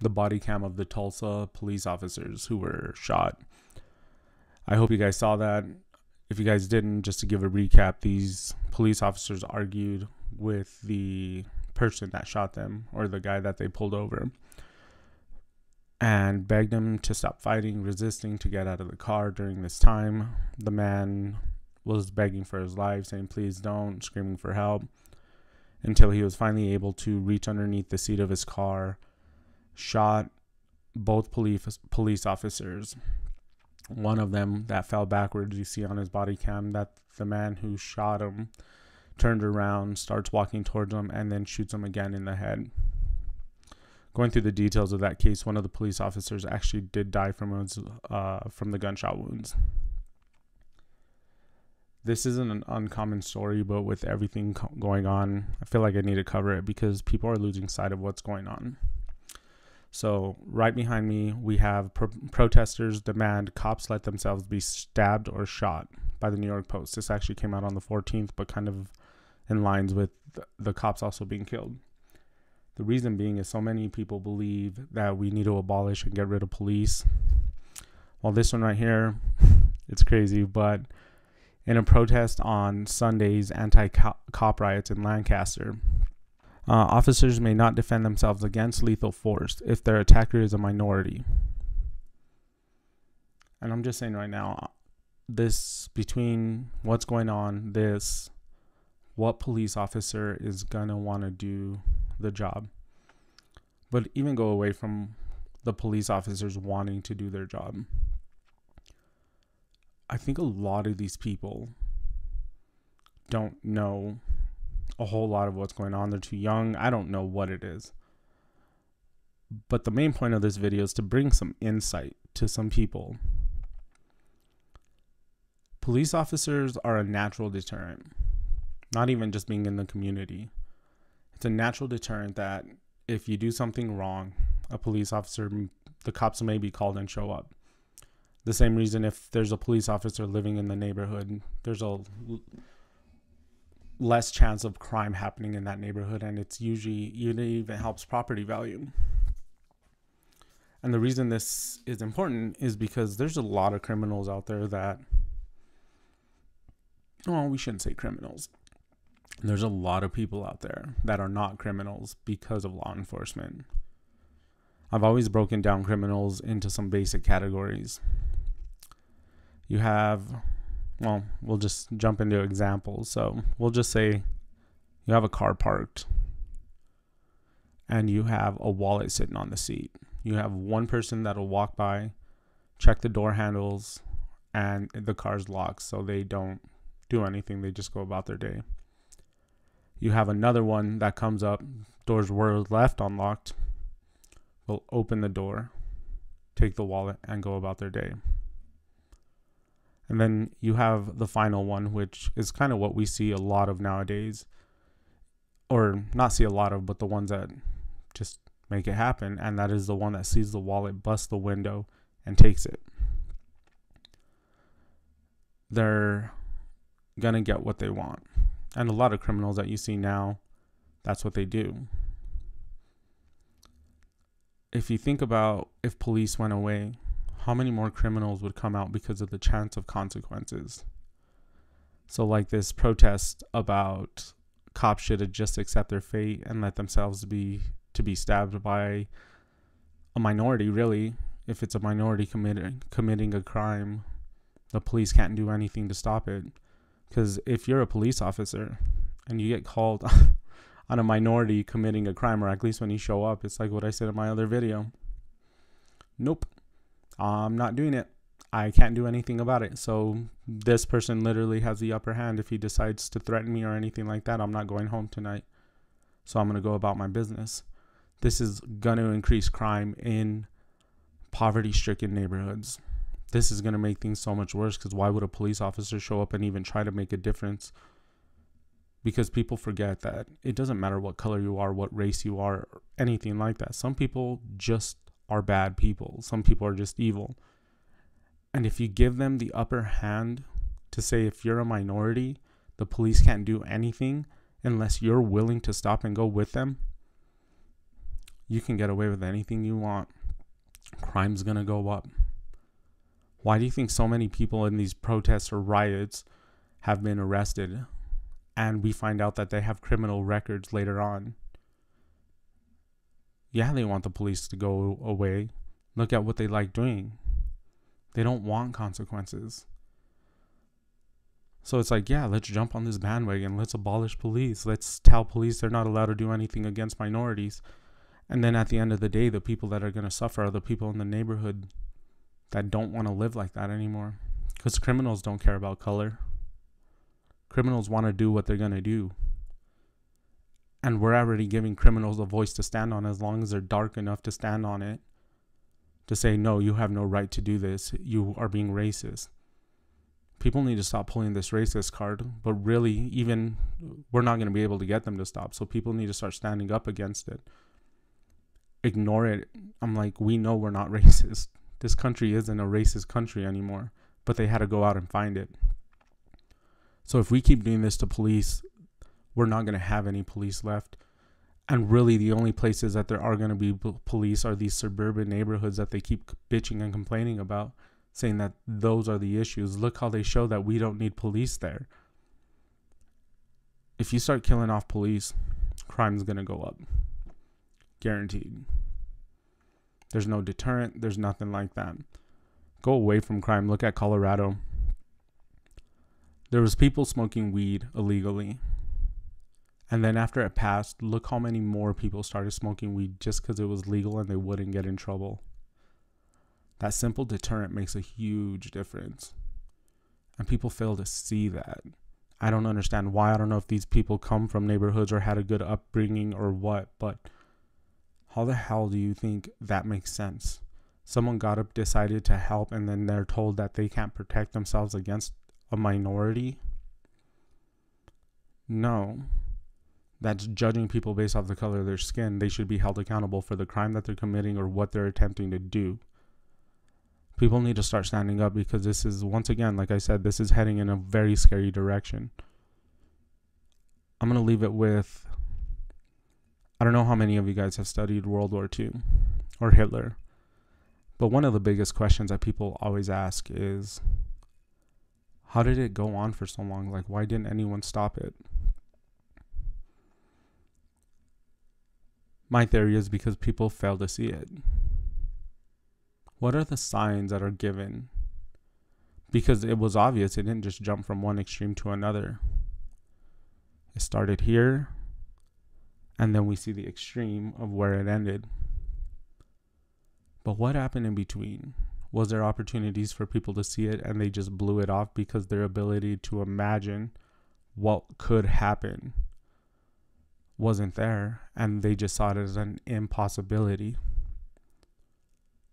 the body cam of the Tulsa police officers who were shot. I hope you guys saw that. If you guys didn't, just to give a recap, these police officers argued with the person that shot them or the guy that they pulled over and begged him to stop fighting, resisting to get out of the car during this time. The man was begging for his life, saying, Please don't, screaming for help, until he was finally able to reach underneath the seat of his car, shot both police, police officers. One of them that fell backwards, you see on his body cam that the man who shot him turned around, starts walking towards him, and then shoots him again in the head going through the details of that case, one of the police officers actually did die from his, uh, from the gunshot wounds. This isn't an uncommon story, but with everything co- going on, I feel like I need to cover it because people are losing sight of what's going on. So, right behind me, we have pro- protesters demand cops let themselves be stabbed or shot by the New York Post. This actually came out on the 14th, but kind of in lines with the, cops also being killed. The reason being is so many people believe that we need to abolish and get rid of police. Well, this one right here, it's crazy, but in a protest on Sunday's anti cop riots in Lancaster, uh, officers may not defend themselves against lethal force if their attacker is a minority. And I'm just saying right now, this between what's going on, this, what police officer is gonna want to do the job. But even go away from the police officers wanting to do their job. I think a lot of these people don't know a whole lot of what's going on. They're too young. I don't know what it is. But the main point of this video is to bring some insight to some people. Police officers are a natural deterrent, not even just being in the community it's a natural deterrent that if you do something wrong, a police officer, the cops may be called and show up. The same reason if there's a police officer living in the neighborhood, there's a less chance of crime happening in that neighborhood, and it's usually it even helps property value. And the reason this is important is because there's a lot of criminals out there that, well, we shouldn't say criminals there's a lot of people out there that are not criminals because of law enforcement. I've always broken down criminals into some basic categories. You have, well, we'll just jump into examples. So we'll just say you have a car parked and you have a wallet sitting on the seat. You have one person that'll walk by, check the door handles, and the car's locked so they don't do anything. They just go about their day. You have another one that comes up, doors were left unlocked, will open the door, take the wallet, and go about their day. And then you have the final one, which is kind of what we see a lot of nowadays, or not see a lot of, but the ones that just make it happen. And that is the one that sees the wallet, busts the window, and takes it. They're going to get what they want. And a lot of criminals that you see now, that's what they do. If you think about if police went away, how many more criminals would come out because of the chance of consequences? So, like this protest about cops should just accept their fate and let themselves be to be stabbed by a minority. Really, if it's a minority committing committing a crime, the police can't do anything to stop it. Because if you're a police officer and you get called on a minority committing a crime, or at least when you show up, it's like what I said in my other video. Nope, I'm not doing it. I can't do anything about it. So this person literally has the upper hand. If he decides to threaten me or anything like that, I'm not going home tonight. So I'm going to go about my business. This is going to increase crime in poverty stricken neighborhoods this is going to make things so much worse because why would a police officer show up and even try to make a difference? Because people forget that it doesn't matter what color you are, what race you are, anything like that. Some people just are bad people, some people are just evil. And if you give them the upper hand to say, if you're a minority, the police can't do anything unless you're willing to stop and go with them, you can get away with anything you want. Crime's going to go up. Why do you think so many people in these protests or riots have been arrested and we find out that they have criminal records later on? Yeah, they want the police to go away. Look at what they like doing. They don't want consequences. So it's like, yeah, let's jump on this bandwagon. Let's abolish police. Let's tell police they're not allowed to do anything against minorities. And then at the end of the day, the people that are going to suffer are the people in the neighborhood that don't want to live like that anymore. Because criminals don't care about color. Criminals want to do what they're going to do. And we're already giving criminals a voice to stand on as long as they're dark enough to stand on it to say, no, you have no right to do this. You are being racist. People need to stop pulling this racist card, but really, even we're not going to be able to get them to stop. So people need to start standing up against it. Ignore it. I'm like, we know we're not racist. This country isn't a racist country anymore, but they had to go out and find it. So if we keep doing this to police, we're not going to have any police left. And really the only places that there are going to be police are these suburban neighborhoods that they keep bitching and complaining about saying that those are the issues. Look how they show that we don't need police there. If you start killing off police crime's going to go up. Guaranteed. There's no deterrent. There's nothing like that. Go away from crime. Look at colorado. There was people smoking weed illegally and then after it passed, look how many more people started smoking weed just because it was legal and they wouldn't get in trouble. That simple deterrent makes a huge difference. And people fail to see that. I don't understand why. I don't know if these people come from neighborhoods or had a good upbringing or what, but how the hell do you think that makes sense? Someone got up, decided to help, and then they're told that they can't protect themselves against a minority? No that's judging people based off the color of their skin, they should be held accountable for the crime that they're committing or what they're attempting to do. People need to start standing up because this is, once again, like I said, this is heading in a very scary direction. I'm going to leave it with I don't know how many of you guys have studied World War II or Hitler, but one of the biggest questions that people always ask is how did it go on for so long? Like, why didn't anyone stop it? My theory is because people fail to see it. What are the signs that are given? Because it was obvious, it didn't just jump from one extreme to another. It started here, and then we see the extreme of where it ended. But what happened in between? Was there opportunities for people to see it and they just blew it off because their ability to imagine what could happen wasn't there and they just saw it as an impossibility.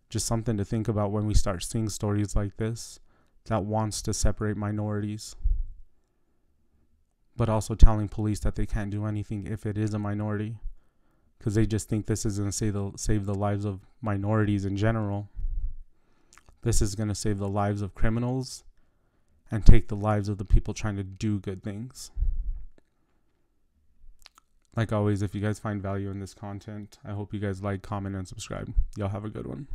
Just something to think about when we start seeing stories like this that wants to separate minorities. But also telling police that they can't do anything if it is a minority because they just think this is going to save the, save the lives of minorities in general. This is going to save the lives of criminals and take the lives of the people trying to do good things like always, if you guys find value in this content, I hope you guys like, comment, and subscribe. Y'all have a good one.